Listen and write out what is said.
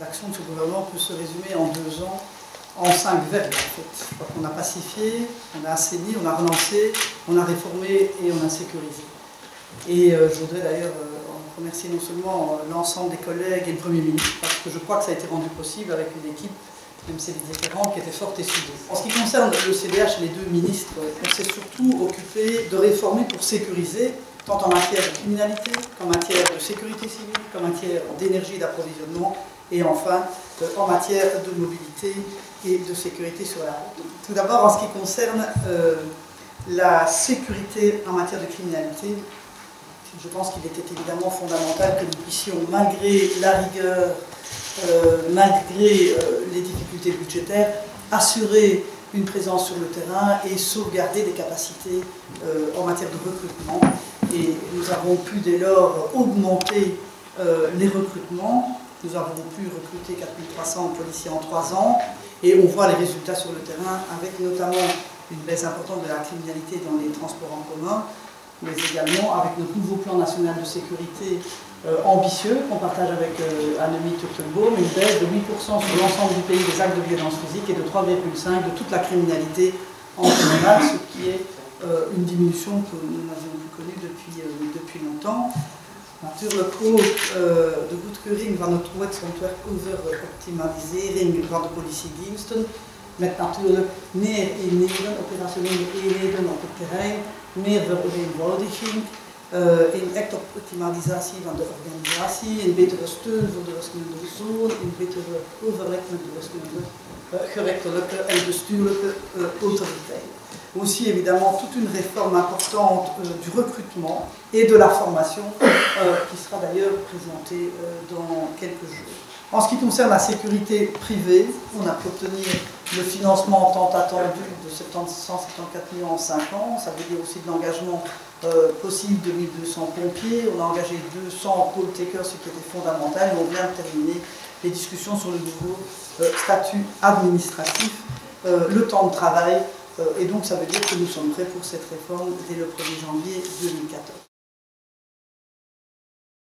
L'action de ce gouvernement peut se résumer en deux ans, en cinq verbes en fait. Qu'on a pacifié, on a assaini, on a relancé, on a réformé et on a sécurisé. Et euh, je voudrais d'ailleurs euh, remercier non seulement euh, l'ensemble des collègues et le Premier ministre, parce que je crois que ça a été rendu possible avec une équipe, même si elle était qui était forte et soudée. En ce qui concerne le CDH les deux ministres, on s'est surtout occupé de réformer pour sécuriser, tant en matière de criminalité qu'en matière de sécurité civile, qu'en matière d'énergie et d'approvisionnement, et enfin euh, en matière de mobilité et de sécurité sur la route. Tout d'abord, en ce qui concerne euh, la sécurité en matière de criminalité, je pense qu'il était évidemment fondamental que nous puissions, malgré la rigueur, euh, malgré les difficultés budgétaires, assurer une présence sur le terrain et sauvegarder des capacités en matière de recrutement. Et nous avons pu dès lors augmenter les recrutements nous avons pu recruter 4300 policiers en trois ans et on voit les résultats sur le terrain avec notamment une baisse importante de la criminalité dans les transports en commun, mais également avec notre nouveau plan national de sécurité euh, ambitieux qu'on partage avec euh, Annemie Turtelbaum, une baisse de 8% sur l'ensemble du pays des actes de violence physique et de 3,5% de toute la criminalité en général, ce qui est euh, une diminution que nous n'avions plus connue depuis, depuis longtemps. Natuurlijk ook uh, de goedkeuring van het wetsontwerp over optimalisering van de politiediensten. Met natuurlijk meer eenheden, operationele eenheden op het terrein, meer vereenvoudiging, uh, een echt optimalisatie van de organisatie, een betere steun voor de verschillende zonen, een betere overleg met de verschillende uh, gerechtelijke en bestuurlijke autoriteiten. Aussi évidemment toute une réforme importante euh, du recrutement et de la formation euh, qui sera d'ailleurs présentée euh, dans quelques jours. En ce qui concerne la sécurité privée, on a pu obtenir le financement tant attendu de 174 millions en 5 ans. Ça veut dire aussi de l'engagement possible de 1200 pompiers. On a engagé 200 call takers, ce qui était fondamental. Et on vient de terminer les discussions sur le nouveau statut administratif, le temps de travail et donc ça veut dire que nous sommes prêts pour cette réforme dès le 1er janvier 2014.